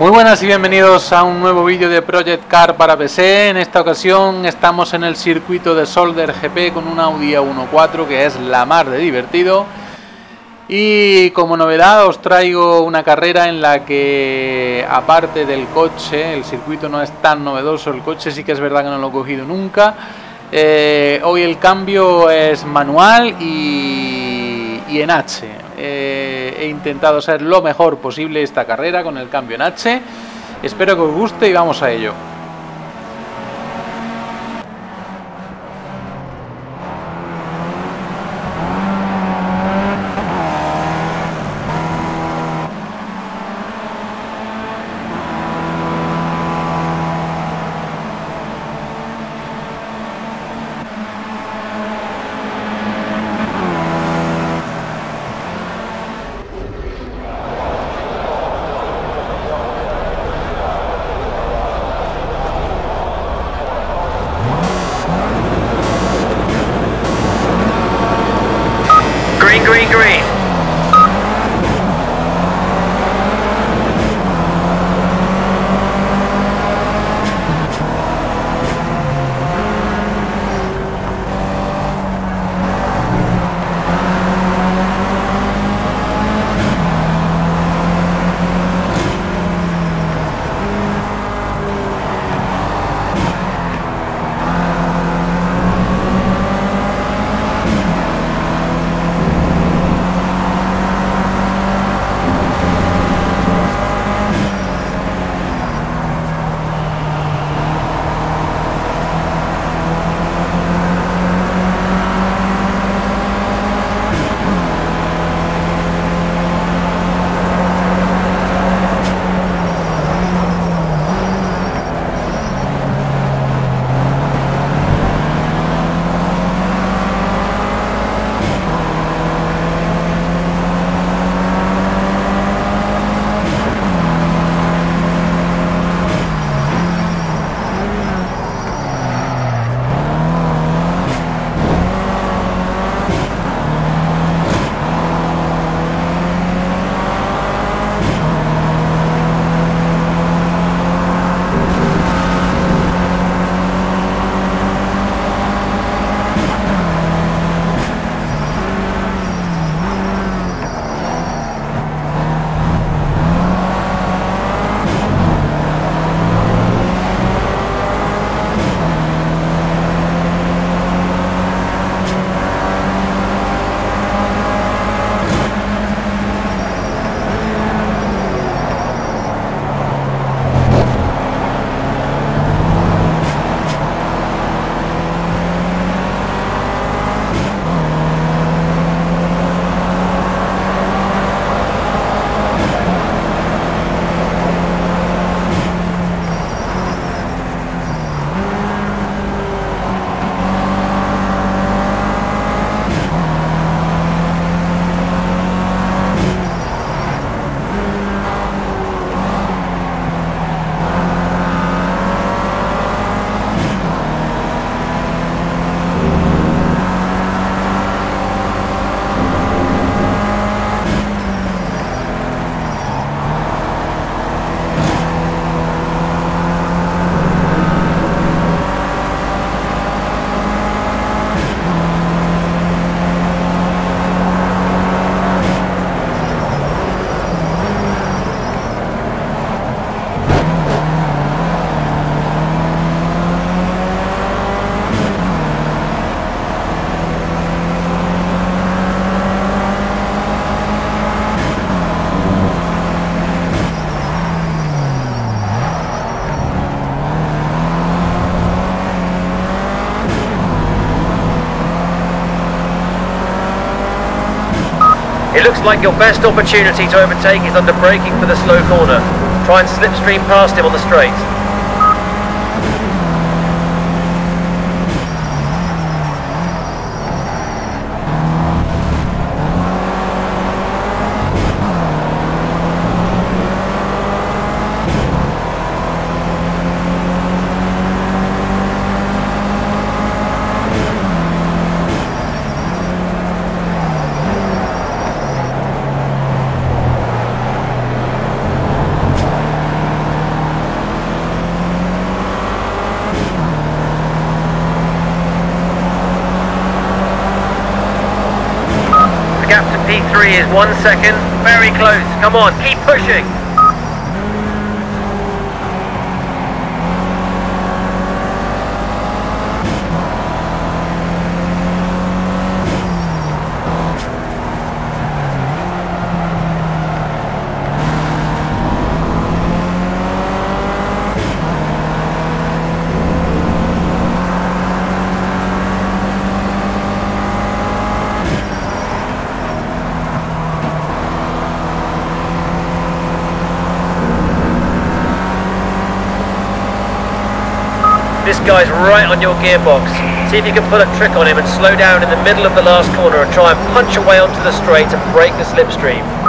Muy buenas y bienvenidos a un nuevo vídeo de Project Car para PC. En esta ocasión estamos en el circuito de Solder GP con un Audi A14 que es la mar de divertido. Y como novedad os traigo una carrera en la que aparte del coche, el circuito no es tan novedoso, el coche sí que es verdad que no lo he cogido nunca. Eh, hoy el cambio es manual y, y en H. Eh, he intentado ser lo mejor posible esta carrera con el cambio en H. Espero que os guste y vamos a ello. Looks like your best opportunity to overtake is under braking for the slow corner. Try and slipstream past him on the straight. Is one second. Very close. Come on, keep pushing. This guy's right on your gearbox. See if you can pull a trick on him and slow down in the middle of the last corner and try and punch away onto the straight and break the slipstream.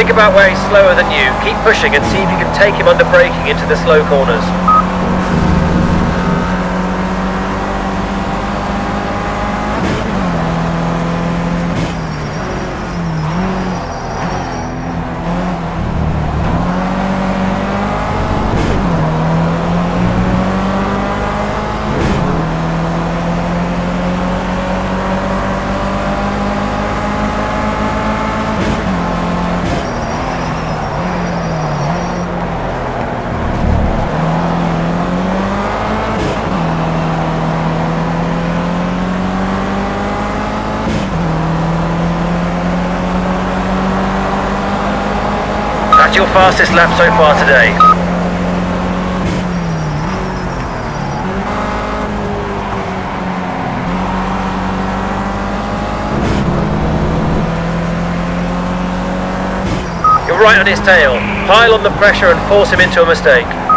Think about where he's slower than you. Keep pushing and see if you can take him under braking into the slow corners. That's your fastest lap so far today. You're right on his tail. Pile on the pressure and force him into a mistake.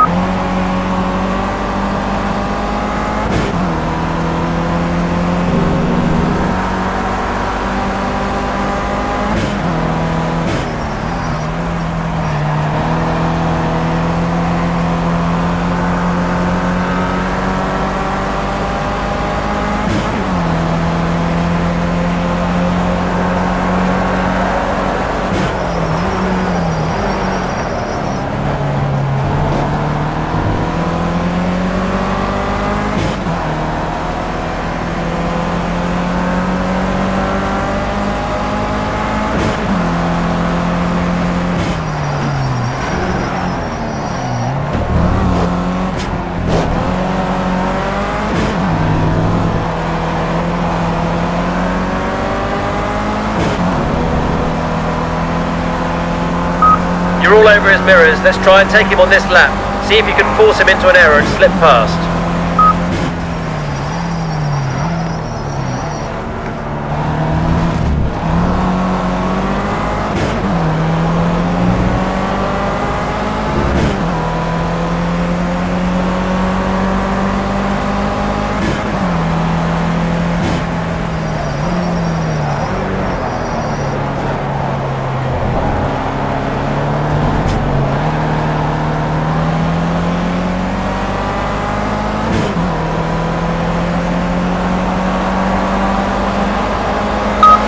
His mirrors. Let's try and take him on this lap. See if you can force him into an error and slip past.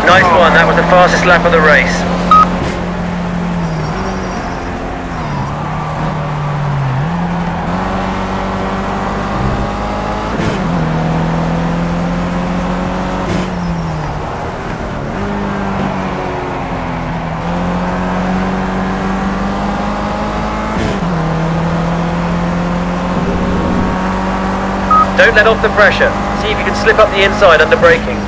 Nice one, that was the fastest lap of the race. Don't let off the pressure. See if you can slip up the inside under braking.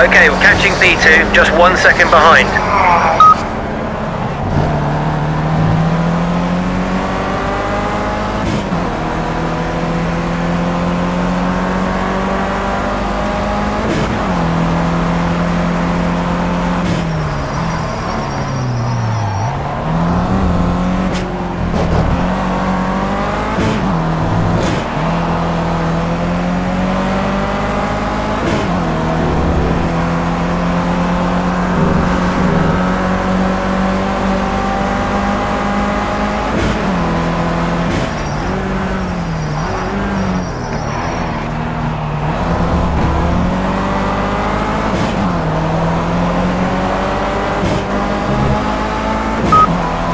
Okay, we're catching P2, just one second behind.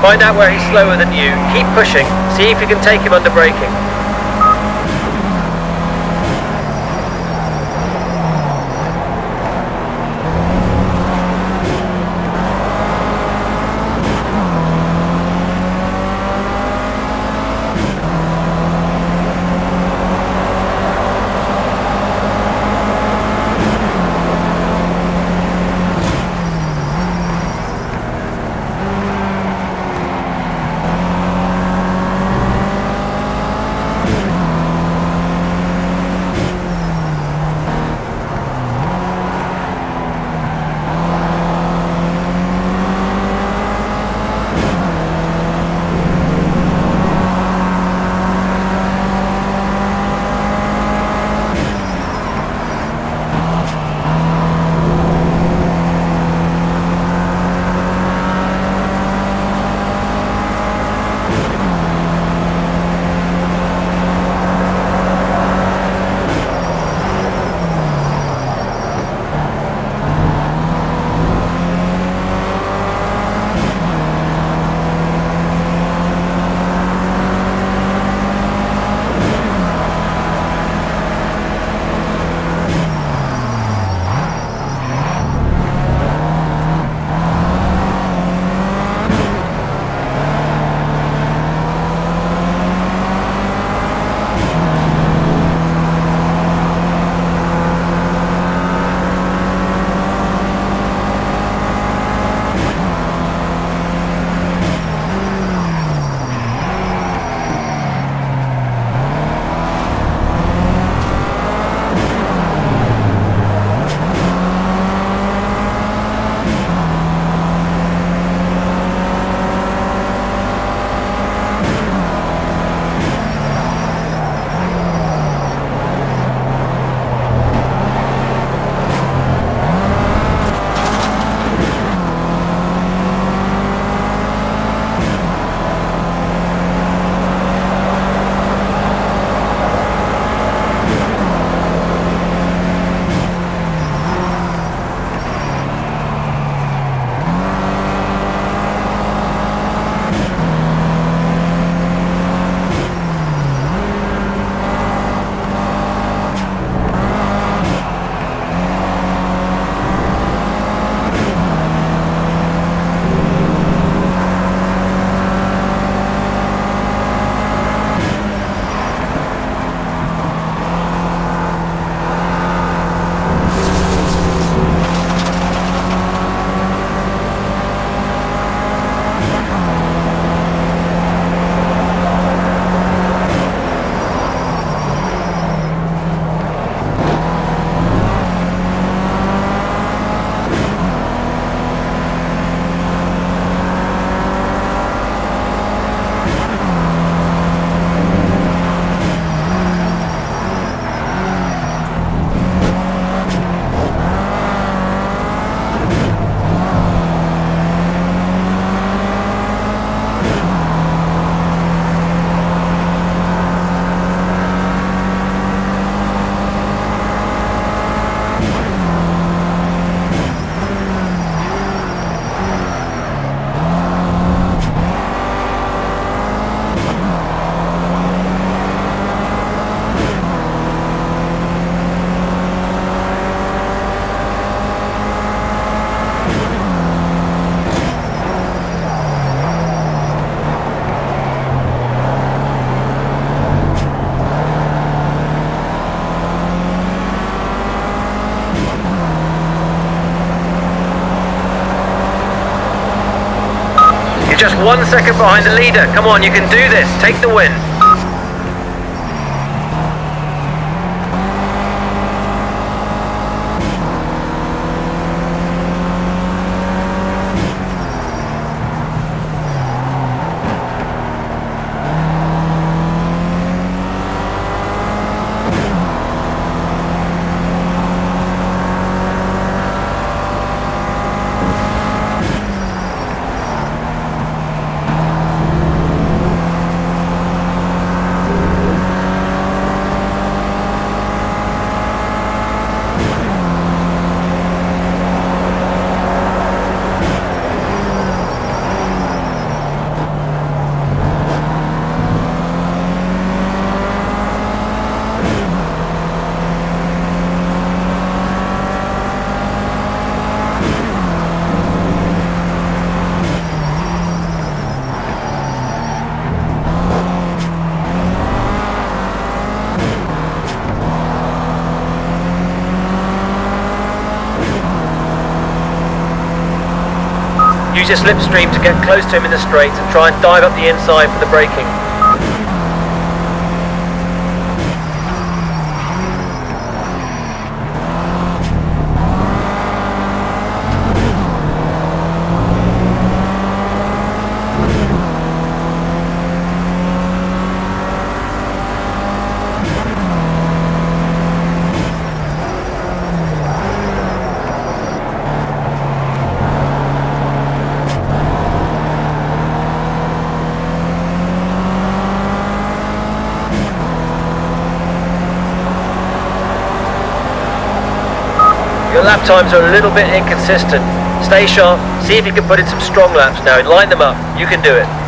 Find out where he's slower than you, keep pushing, see if you can take him under braking. One second behind the leader. Come on, you can do this. Take the win. Use your slipstream to get close to him in the straight and try and dive up the inside for the braking. Your lap times are a little bit inconsistent. Stay sharp, see if you can put in some strong laps now and line them up. You can do it.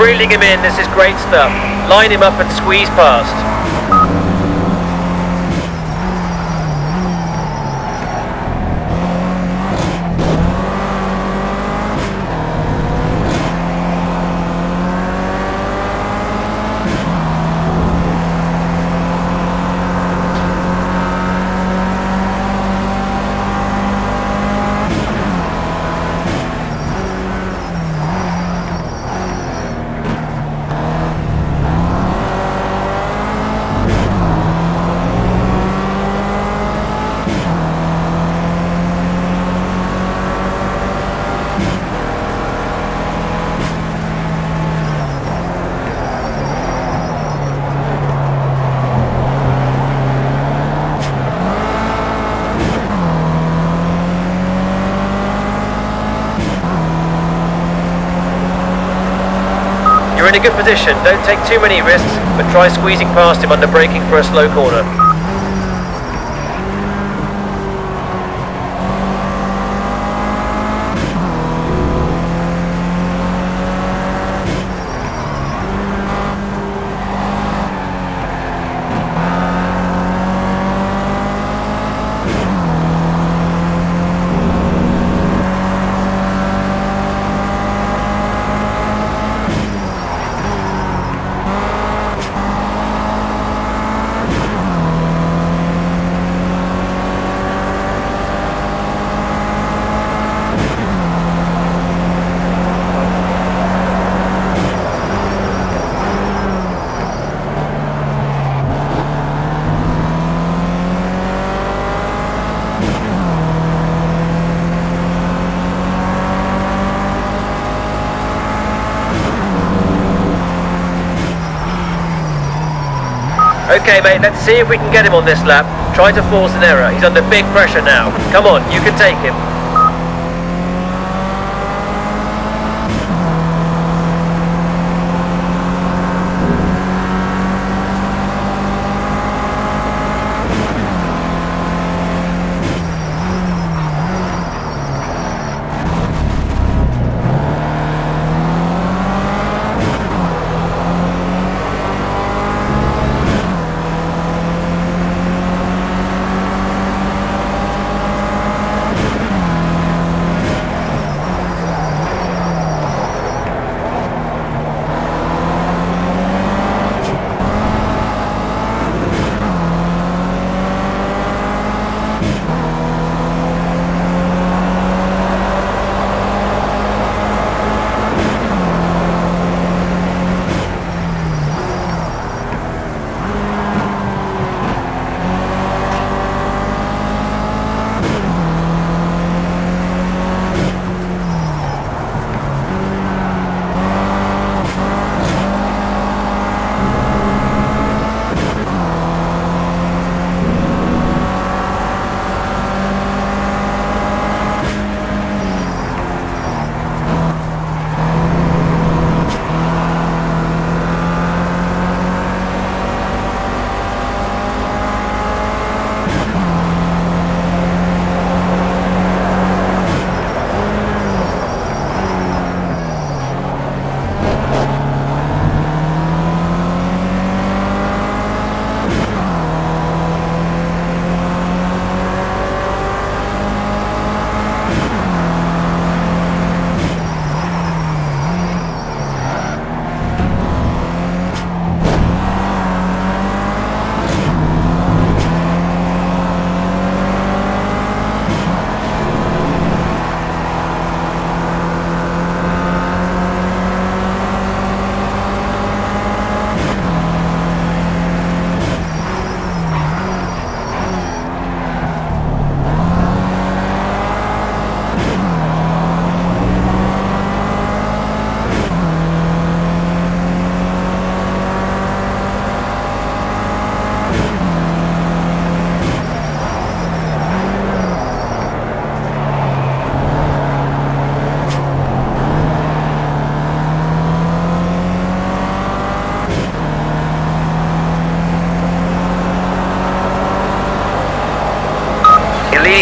Reeling him in, this is great stuff. Line him up and squeeze past. You're in a good position, don't take too many risks, but try squeezing past him under braking for a slow corner. Okay mate, let's see if we can get him on this lap. Try to force an error, he's under big pressure now. Come on, you can take him.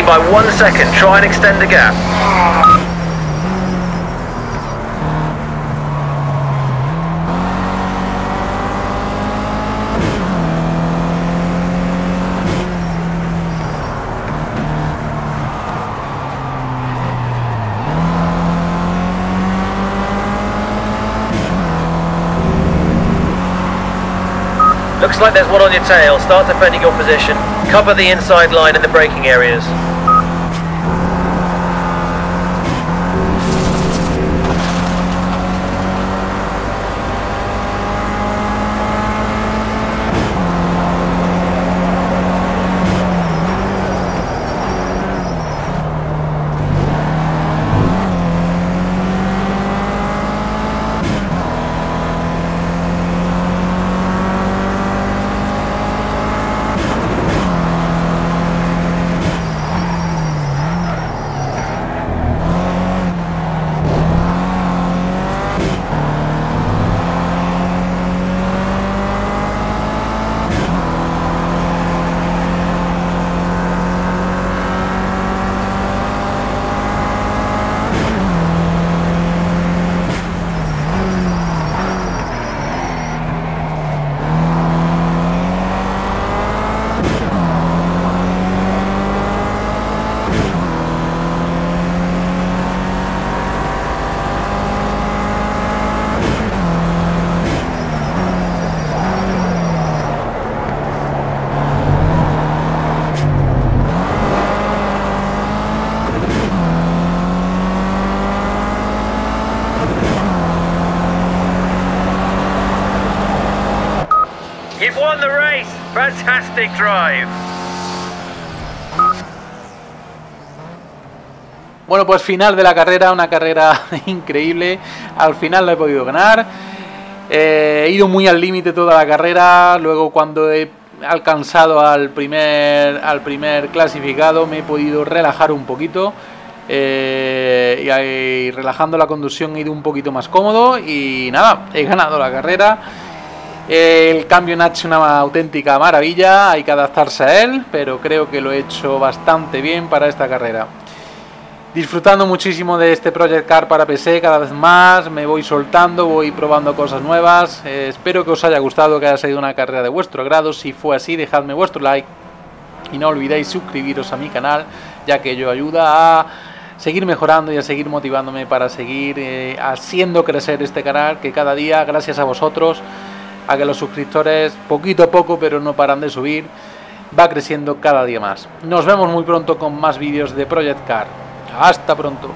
By one second. Try and extend the gap. Looks like there's one on your tail. Start defending your position. Cover the inside line in the braking areas. Fantastic drive. Bueno, pues final de la carrera, una carrera increíble. Al final la he podido ganar. Eh, he ido muy al límite toda la carrera. Luego cuando he alcanzado al primer, al primer clasificado me he podido relajar un poquito. Eh, y, relajando la conducción he ido un poquito más cómodo. Y nada, he ganado la carrera. El cambio en H una auténtica maravilla, hay que adaptarse a él, pero creo que lo he hecho bastante bien para esta carrera. Disfrutando muchísimo de este Project Car para PC, cada vez más me voy soltando, voy probando cosas nuevas. Eh, espero que os haya gustado, que haya sido una carrera de vuestro grado. Si fue así, dejadme vuestro like y no olvidéis suscribiros a mi canal, ya que ello ayuda a seguir mejorando y a seguir motivándome para seguir eh, haciendo crecer este canal, que cada día, gracias a vosotros, a que los suscriptores, poquito a poco, pero no paran de subir, va creciendo cada día más. Nos vemos muy pronto con más vídeos de Project Car. Hasta pronto.